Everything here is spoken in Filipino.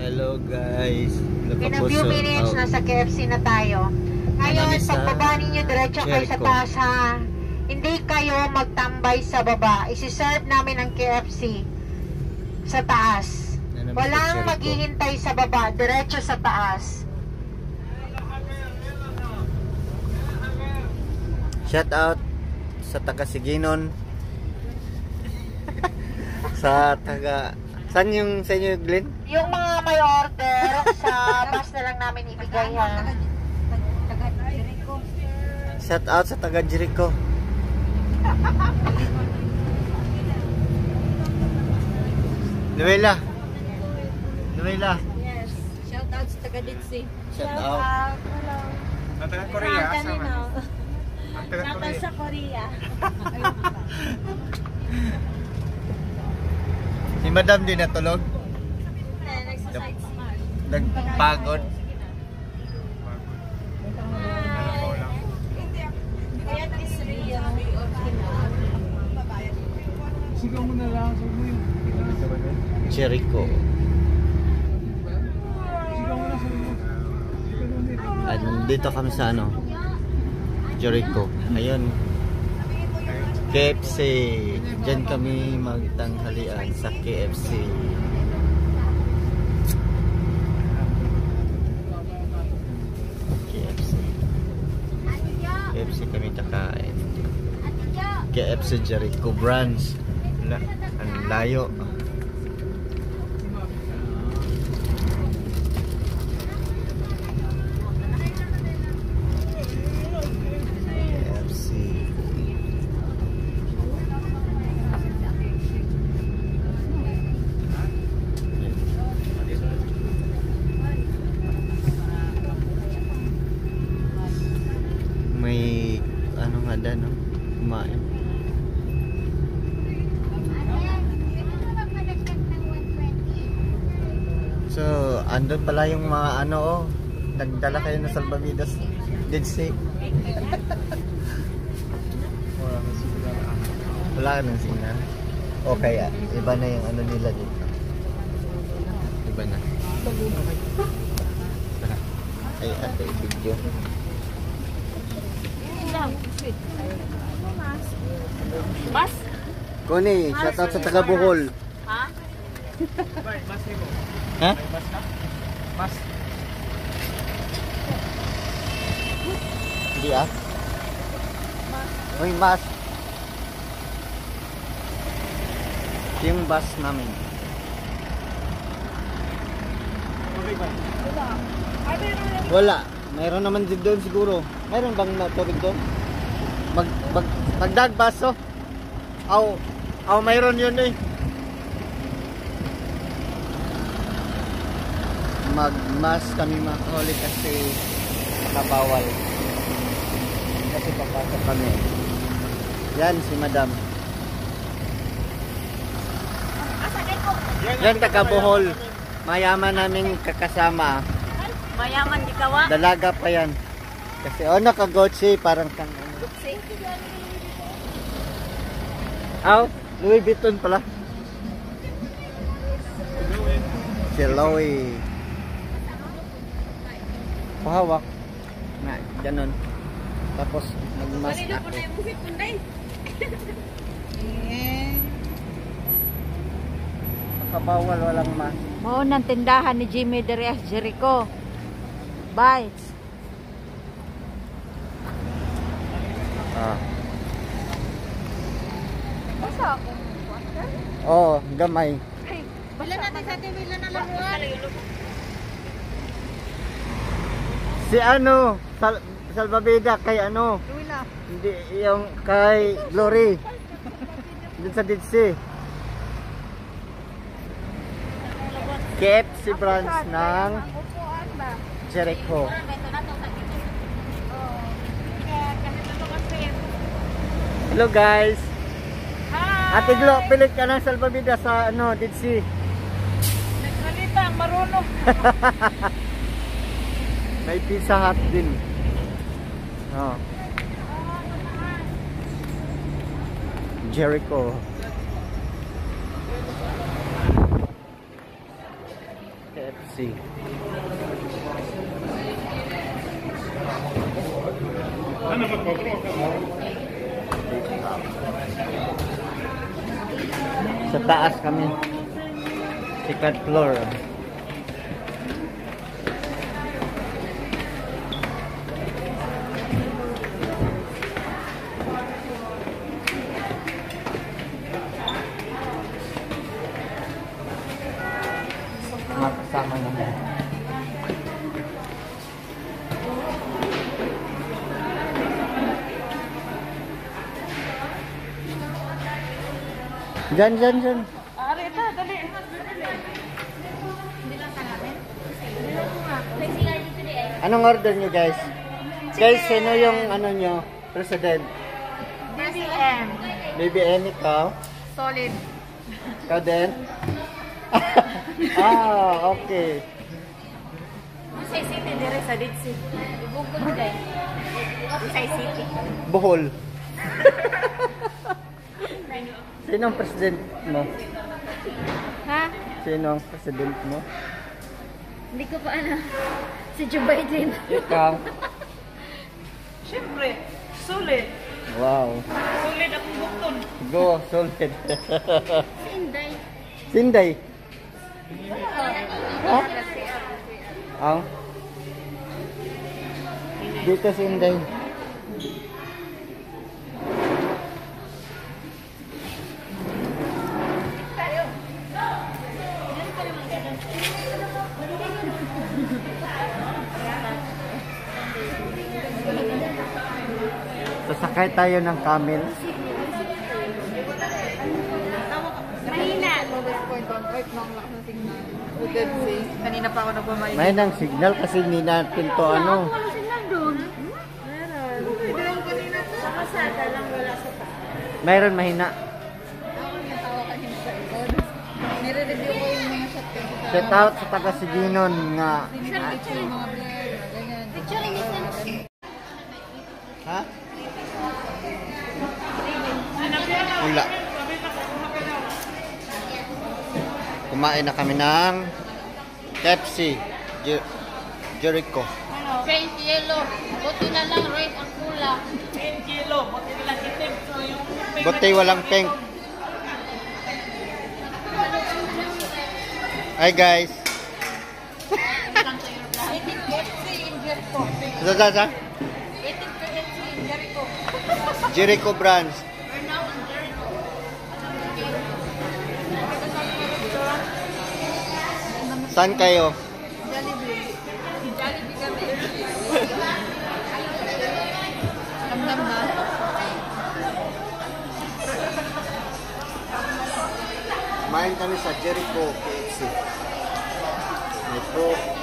Hello guys. In a few minutes, nasa KFC na tayo. Ngayon, pagbaba ninyo, diretso kayo sa taas ha. Hindi kayo magtambay sa baba. Isi-serve namin ang KFC sa taas. Walang maghihintay sa baba, diretso sa taas. Shout out sa taga Siginon. sa taga Saan yung sa inyo, Glenn? Yung mga may order, sa bus na lang namin ibigay ha. Shout out sa taga Jericho. Luwela. Luwela. Yes. Shout out sa taga Ditsi. Shout out. Ang taga Korea, Ang taga Shout out Korea. sa Korea. Si Madam din natulog. Nagpagod. Sigaw mo na lang. Jericho. Dito kami sa ano? Jericho. Ayun. KFC. Diyan kami magtanghalian sa. KFC. KFC Jericho branch. Ang layo. May ano nga da no? Kumain. Andun pala yung mga ano oh. Nagdala kayo ng salvavidas. Did say. Wala ka nang signal. Okay, ah. iba na yung ano nila dito. Iba na. Ay, ate, video. Bas? Kuni, shoutout sa taga Bohol. Ha? Bay, mas mo. Ha? Mas. Hindi ah. Uy, mas. Yung bus namin. Okay ba? Wala. Mayroon naman din doon siguro. Mayroon bang na tubig doon? Mag, mag, magdagbaso. Aw, aw mayroon yun eh. Magmas kami makahuli kasi nakabawal. Kasi papasok kami. Yan si madam. Yan taga Bohol. Mayaman namin kakasama. Mayaman di kawa. Dalaga pa yan. Kasi oh, nakagotsi parang kang ano. Aw, Louis Vuitton pala. Si Louis. Pahawak. Na, ganun. Tapos, nagmask ako. Nakabawal, walang mask. Mao ng tindahan ni Jimmy Derias Jericho. Bites. Ah. Basa ako. Oo, oh, gamay. Wala natin sa TV na nalamuan. Si ano, Sal Salvavida kay ano, Wala. hindi yung kay Glory. Dun sa Didsi. KFC branch ng? Jericho. Hello guys. Hi! Ate Glo, pilit ka ng salvavida sa ano, Didsi. Nagsalita, marunong. May Pizza Hut din. Oh. Jericho. KFC. Sa taas kami. Second floor. Mga Diyan, diyan, diyan. Ari, ito, dali. Anong order nyo guys? Guys, sino yung ano nyo? President? BBM. N, ikaw? Solid. Ikaw din? ah, okay. Usay City, dire sa Ditsi. Ibugod day. Usay City. Bohol. Sino ang president mo? Ha? Sino ang president mo? Hindi ko pa ano. Si Joe Biden. Ikaw? Siyempre, solid. Wow. Solid akong bukton. Go, solid. Sinday. Sinday. Ha? Ang? Dito Sinday. Sasakay tayo ng camel. Mahina. Kanina pa ako nagmamay. May nang signal kasi hindi natin to ano. Mayroon mahina. Nire-review ko yung mga shot. Shout out sa taga Siginon nga. Picture yung mga blur. Ganyan. Picture. Ha? Wala. Kumain na kami ng Pepsi. Jer- Jericho. Paint yellow. Buti na lang red ang kula. Buti walang pink. Hi guys. Eating KFC in Jericho. Sa sa sa? Eating KFC in Jericho. Jericho branch. We're now in Jericho. Saan kayo? Jollibee. Jollibee kami. Ramdam na. Kumain kami sa Jericho KFC. May libre.